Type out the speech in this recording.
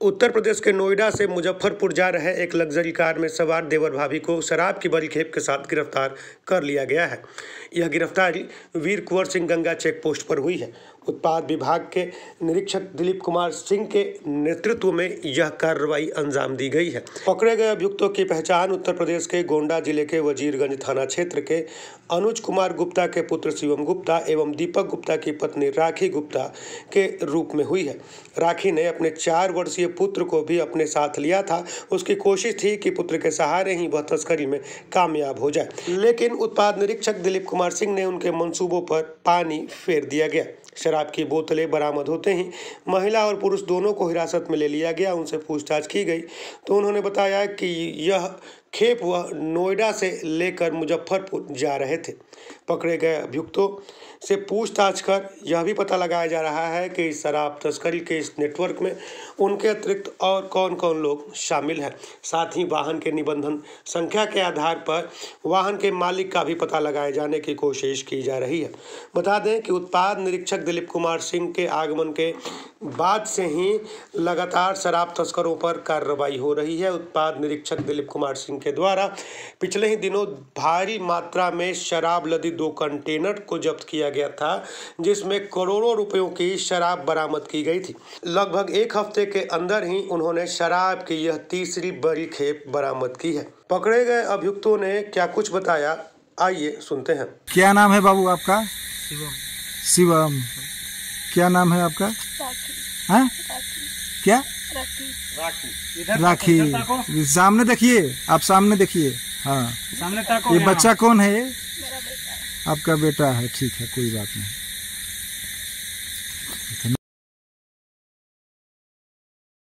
उत्तर प्रदेश के नोएडा से मुजफ्फरपुर जा रहे एक लग्जरी कार में सवार देवर भाभी को शराब की बड़ी खेप के साथ गिरफ़्तार कर लिया गया है। यह गिरफ्तारी वीर कुंवर सिंह गंगा चेक पोस्ट पर हुई है। उत्पाद विभाग के निरीक्षक दिलीप कुमार सिंह के नेतृत्व में यह कार्रवाई अंजाम दी गई है। पकड़े गए अभियुक्तों की पहचान उत्तर प्रदेश के गोंडा ज़िले के वजीरगंज थाना क्षेत्र के अनुज कुमार गुप्ता के पुत्र शिवम गुप्ता एवं दीपक गुप्ता की पत्नी राखी गुप्ता के रूप में हुई है। राखी ने अपने चार वर्षीय पुत्र को भी अपने साथ लिया था। उसकी कोशिश थी कि पुत्र के सहारे ही वह तस्करी में कामयाब हो जाए। लेकिन उत्पाद निरीक्षक दिलीप कुमार सिंह ने उनके मंसूबों पर पानी फेर दिया गया। शराब की बोतलें बरामद होते ही महिला और पुरुष दोनों को हिरासत में ले लिया गया। उनसे पूछताछ की गई। तो उन्होंने बताया कि यह खेप वह नोएडा से लेकर मुजफ्फरपुर जा रहे थे। पकड़े गए अभियुक्तों से पूछताछ कर यह भी पता लगाया जा रहा है कि शराब तस्करी के इस नेटवर्क में उनके अतिरिक्त और कौन कौन लोग शामिल हैं। साथ ही वाहन के निबंधन संख्या के आधार पर वाहन के मालिक का भी पता लगाए जाने की कोशिश की जा रही है। बता दें कि उत्पाद निरीक्षक दिलीप कुमार सिंह के आगमन के बाद से ही लगातार शराब तस्करों पर कार्रवाई हो रही है। उत्पाद निरीक्षक दिलीप कुमार सिंह के द्वारा पिछले ही दिनों भारी मात्रा में शराब लदी दो कंटेनर को जब्त किया गया था जिसमें करोड़ों रुपयों की शराब बरामद की गई थी। लगभग एक हफ़्ते के अंदर ही उन्होंने शराब की यह तीसरी बड़ी खेप बरामद की है। पकड़े गए अभियुक्तों ने क्या कुछ बताया? आइए सुनते हैं। क्या नाम है बाबू आपका? शिवम। क्या नाम है आपका? हाँ? क्या? राखी। सामने देखिए आप सामने देखिए। हाँ। सामने ये बच्चा कौन है? ये आपका बेटा है ठीक है कोई बात नहीं।